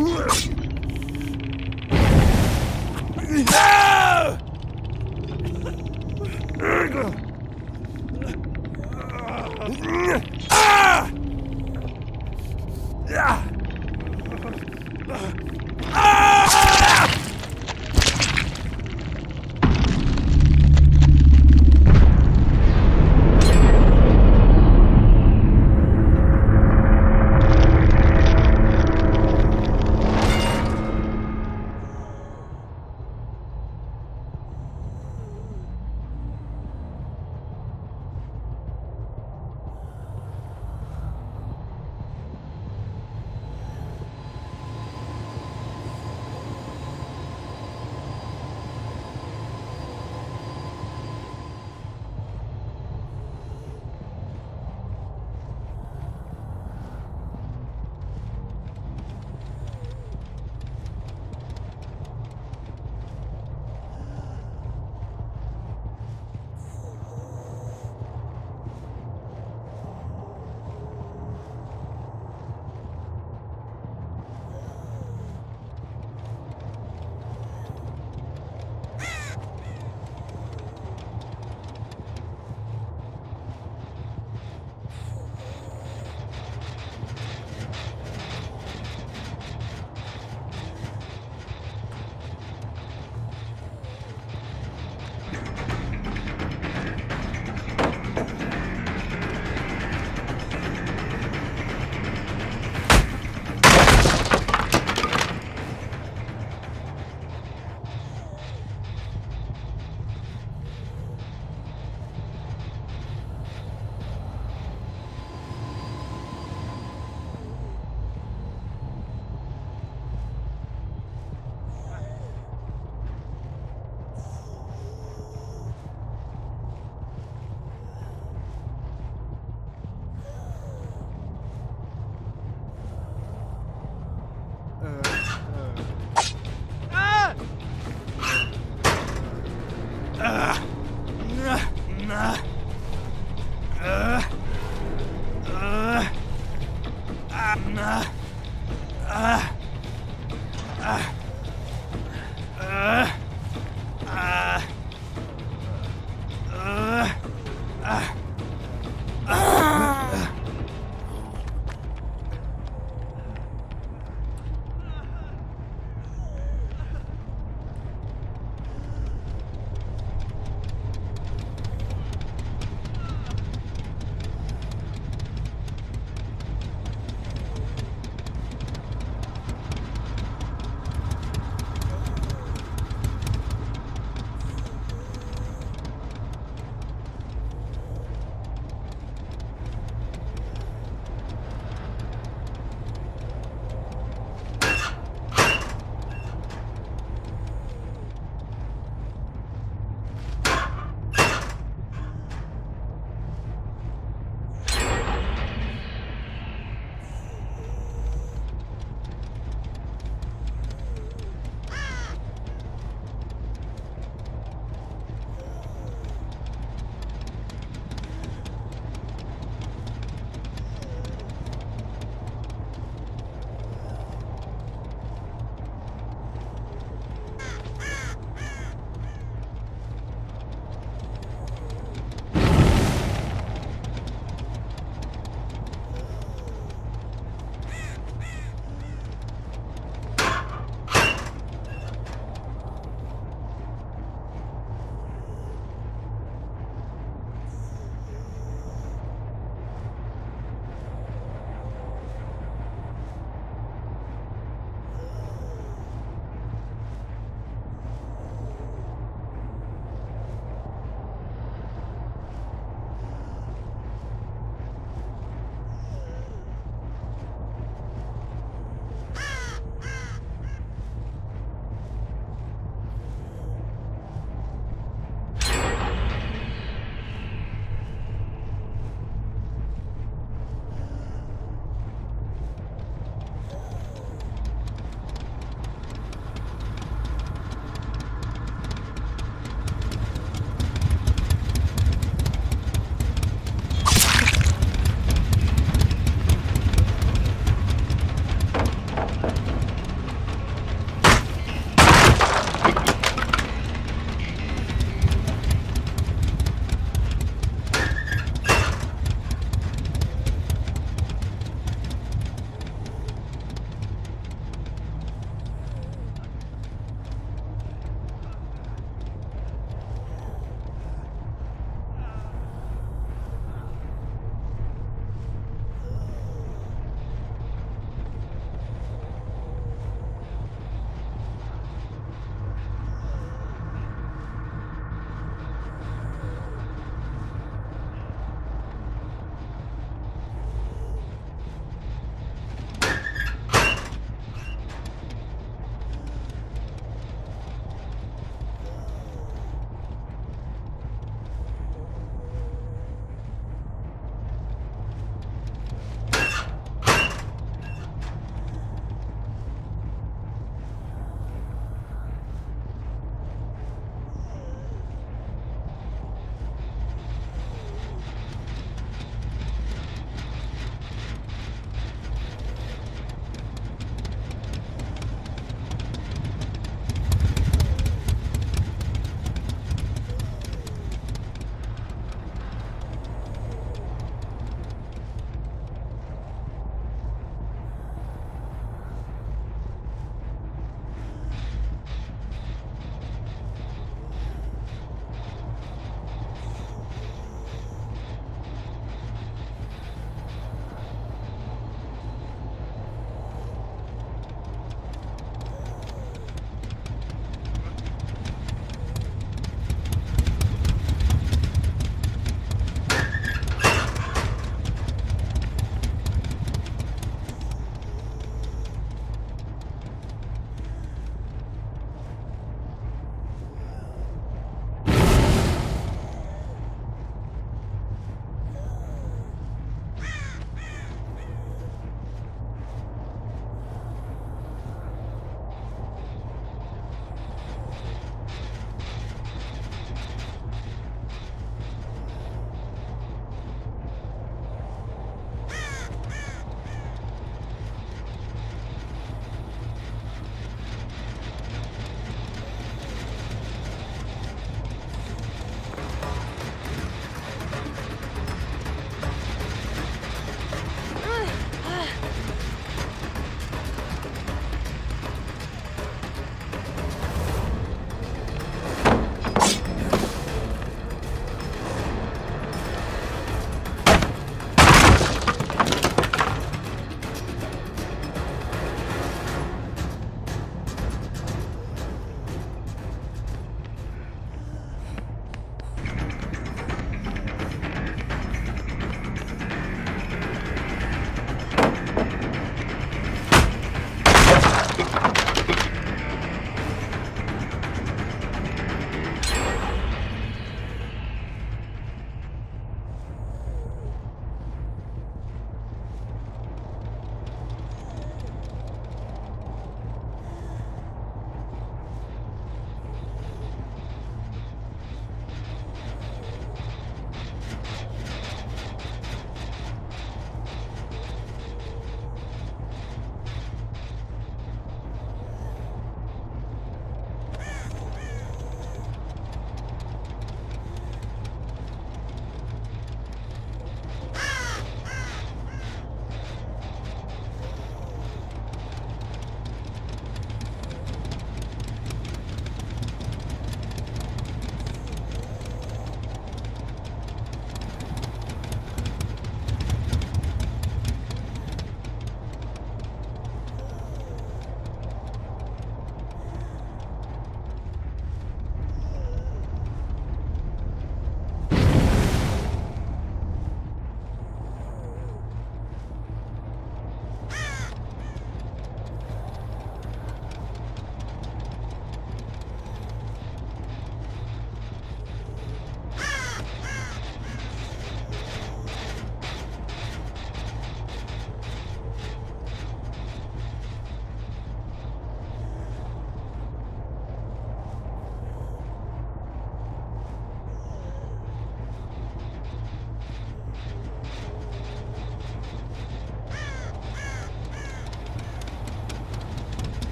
Ugh!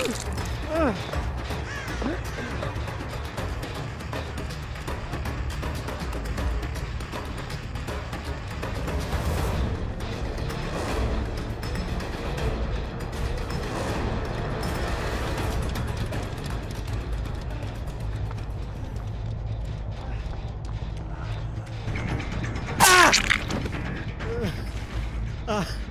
Ah! ah.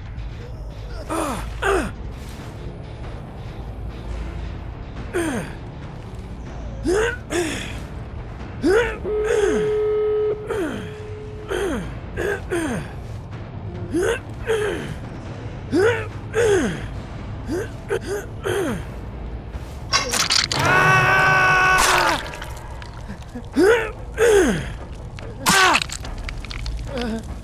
Ah!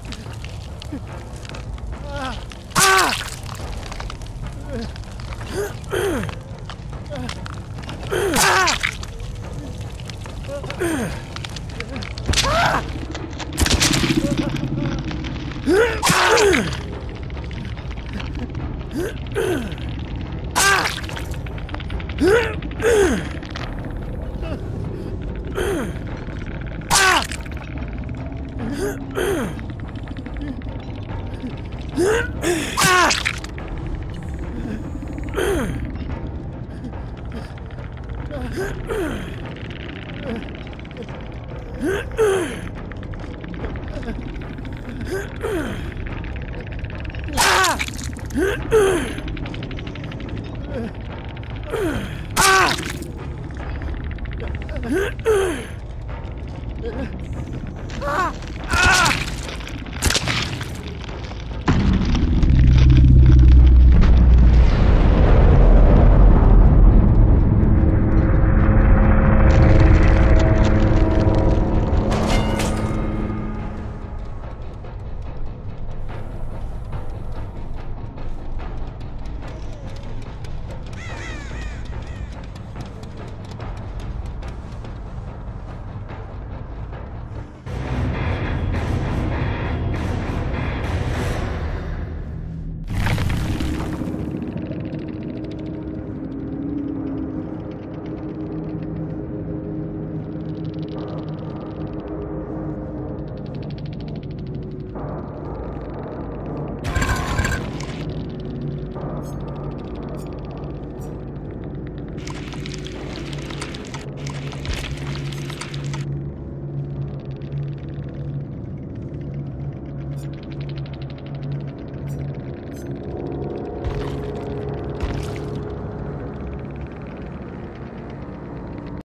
Ah!